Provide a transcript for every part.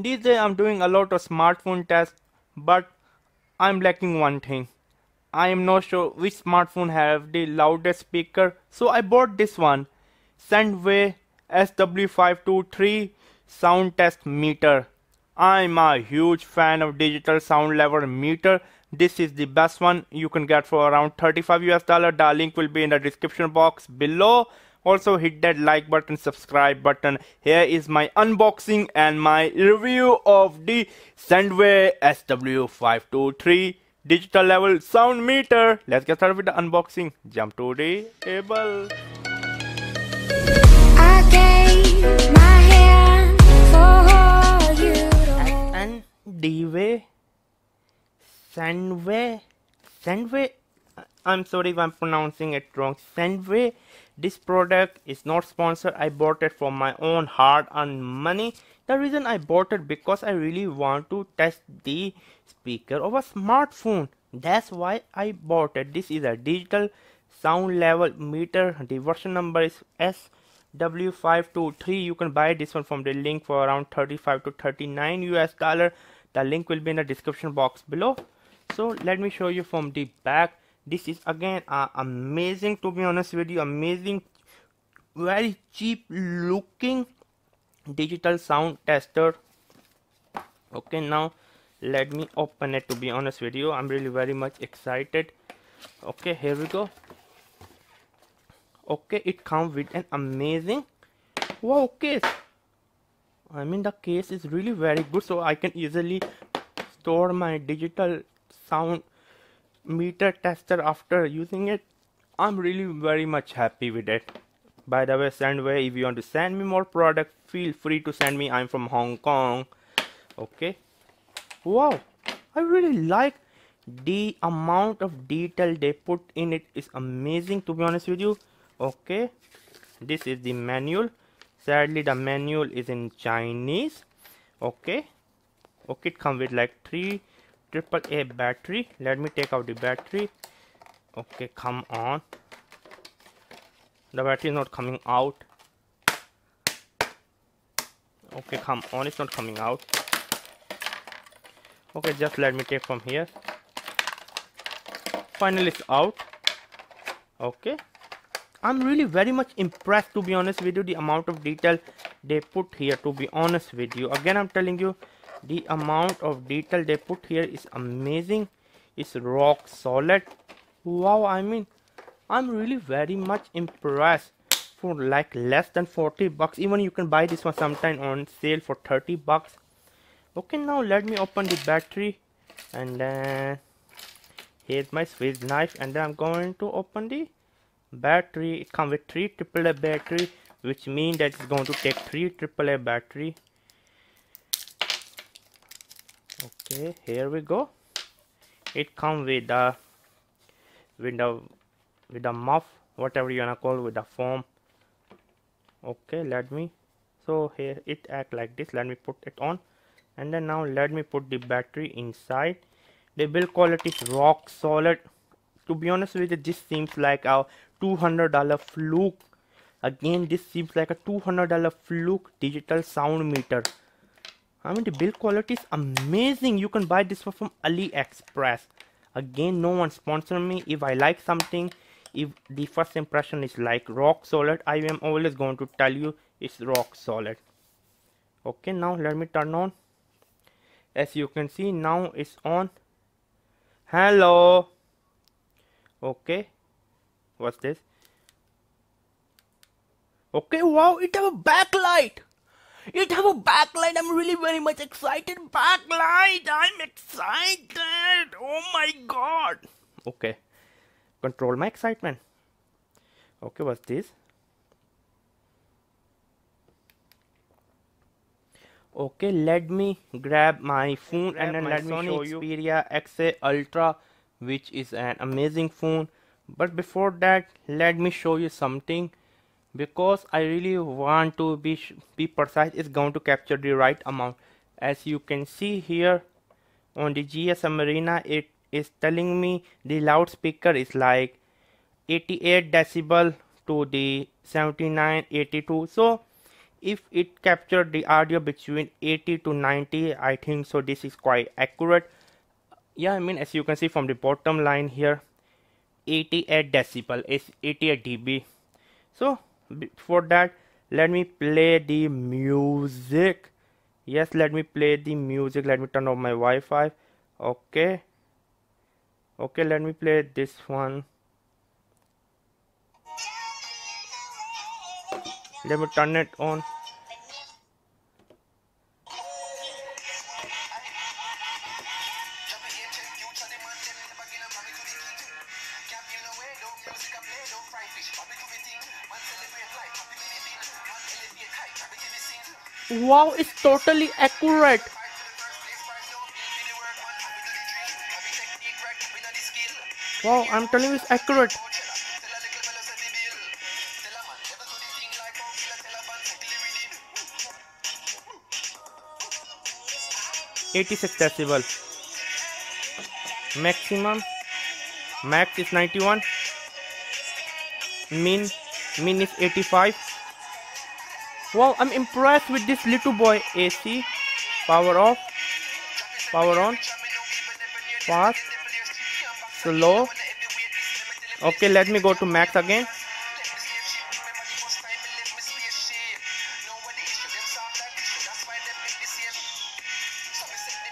These days I'm doing a lot of smartphone tests, but I'm lacking one thing. I am not sure which smartphone have the loudest speaker, so I bought this one, Soundwave SW523 Sound Test Meter. I'm a huge fan of digital sound level meter. This is the best one you can get for around 35 US dollar. The link will be in the description box below. Also hit that like button, subscribe button. Here is my unboxing and my review of the Soundwave SW523 digital level sound meter. Let's get started with the unboxing. Jump to the table. Sandway, Sandway, Sandway. I'm sorry if I'm pronouncing it wrong. Sandway. This product is not sponsored. I bought it from my own hard-earned money. The reason I bought it because I really want to test the speaker of a smartphone. That's why I bought it. This is a digital sound level meter. The version number is SW523. You can buy this one from the link for around 35 to 39 US dollar the link will be in the description box below so let me show you from the back this is again uh, amazing to be honest with you amazing very cheap looking digital sound tester. Okay now let me open it to be honest with you. I'm really very much excited. Okay here we go. Okay it comes with an amazing wow case. I mean the case is really very good so I can easily store my digital sound meter tester after using it I'm really very much happy with it. By the way Soundwave if you want to send me more product feel free to send me. I'm from Hong Kong. Okay? Wow. I really like the amount of detail they put in it. Is amazing to be honest with you. Okay? This is the manual. Sadly the manual is in Chinese. Okay? Okay it comes with like three triple A battery. Let me take out the battery. Okay come on. The battery is not coming out. Okay come on. It's not coming out. Okay just let me take from here. Finally it's out. Okay. I'm really very much impressed to be honest with you the amount of detail they put here to be honest with you. Again I'm telling you the amount of detail they put here is amazing. It's rock solid. Wow I mean I'm really very much impressed. For like less than 40 bucks. Even you can buy this one sometime on sale for 30 bucks. Okay now let me open the battery. And then here's my Swiss knife. And then I'm going to open the battery. It comes with three AAA battery which means that it's going to take three AAA battery okay here we go. It comes with the with the with the muff whatever you wanna call with the foam. Okay let me so here it act like this. Let me put it on. And then now let me put the battery inside. The build quality is rock solid. To be honest with you this seems like a $200 Fluke. Again this seems like a $200 Fluke digital sound meter I mean the build quality is amazing. You can buy this one from AliExpress. Again no one sponsor me. If I like something if the first impression is like rock solid I am always going to tell you it's rock solid. Okay now let me turn on. As you can see now it's on. Hello. Okay. What's this? Okay wow it have a backlight it have a backlight i'm really very much excited. Backlight i'm excited. Oh my god. Okay. Control my excitement. Okay what's this? Okay let me grab my phone grab and then let me show you. Xperia XA Ultra which is an amazing phone. But before that let me show you something because I really want to be be precise it's going to capture the right amount. As you can see here on the GSM Arena it is telling me the loudspeaker is like 88 decibel to the 79 82 so if it captured the audio between 80 to 90 I think so this is quite accurate. Yeah I mean as you can see from the bottom line here 88 decibel is 88 dB. So for that let me play the music. Yes let me play the music. Let me turn off my Wi-Fi. Okay. Okay let me play this one. Let me turn it on Wow, it's totally accurate. Wow, I'm telling you it's accurate. Eighty-six decibel. Maximum. Max is ninety-one. Min. Min is eighty-five. Wow, I'm impressed with this little boy AC. Power off. Power on. Fast. Slow. Okay, let me go to max again.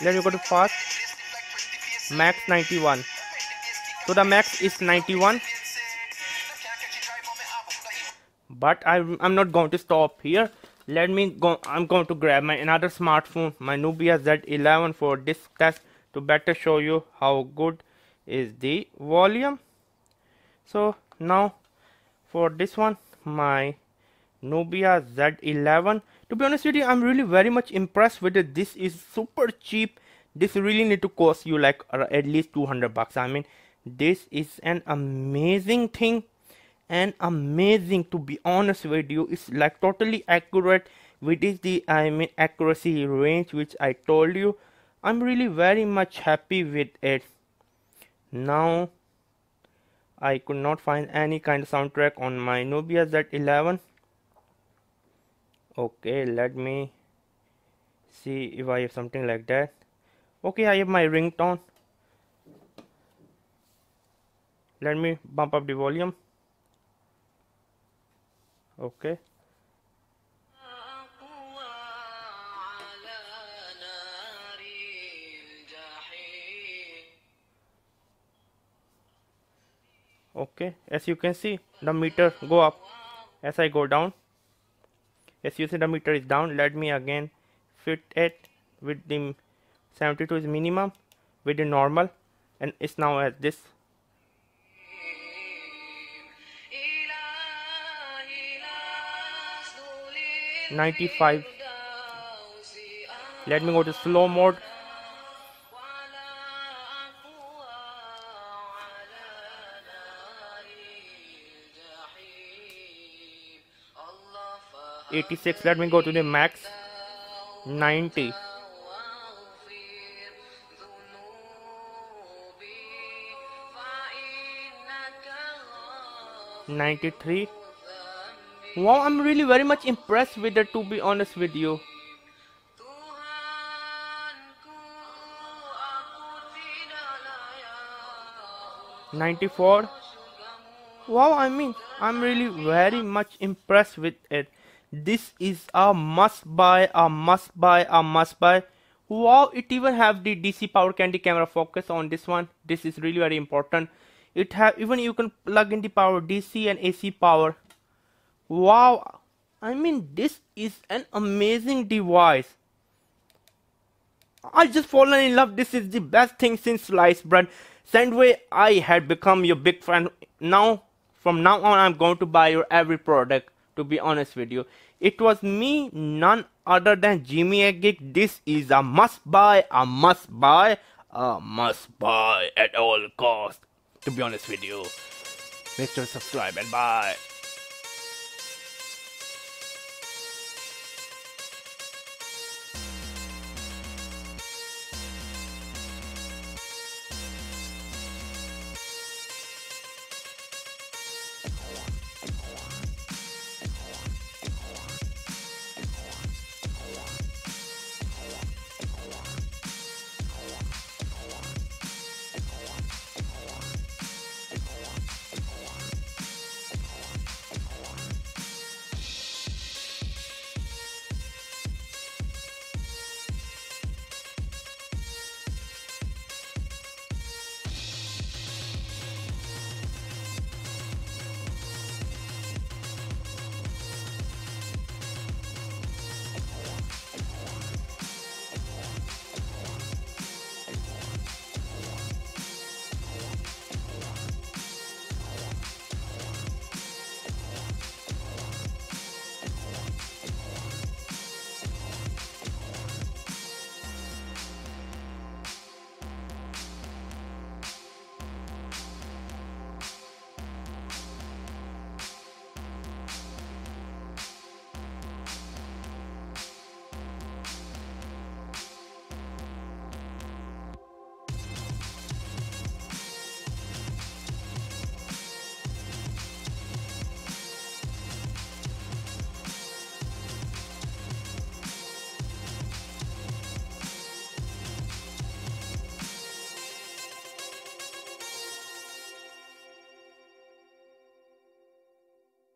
Let me go to fast. Max 91. So the max is 91 but I, I'm not going to stop here. Let me go I'm going to grab my another smartphone my Nubia Z11 for this test to better show you how good is the volume. So now for this one my Nubia Z11 to be honest with you I'm really very much impressed with it. This is super cheap. This really need to cost you like uh, at least 200 bucks. I mean this is an amazing thing and amazing to be honest with you. It's like totally accurate. With the i mean accuracy range which i told you i'm really very much happy with it. Now i could not find any kind of soundtrack on my nubia z11 okay let me see if i have something like that. Okay i have my ringtone. Let me bump up the volume okay okay as you can see the meter go up. As I go down as you see the meter is down. Let me again fit it with the 72 is minimum with the normal and it's now at this 95 let me go to slow mode Eighty-six. Let me go to the max. Ninety. Ninety-three. Wow, I'm really very much impressed with it to be honest with you. Ninety-four. Wow, I mean, I'm really very much impressed with it. This is a must buy, a must buy, a must buy. Wow, it even have the DC power candy camera focus on this one. This is really very important. It have even you can plug in the power DC and AC power Wow, I mean this is an amazing device. I just fallen in love. This is the best thing since sliced bread. Sendway, I had become your big fan. Now, from now on, I'm going to buy your every product. To be honest with you, it was me, none other than Jimmy A Geek. This is a must buy, a must buy, a must buy at all cost. To be honest with you, make sure to subscribe and buy.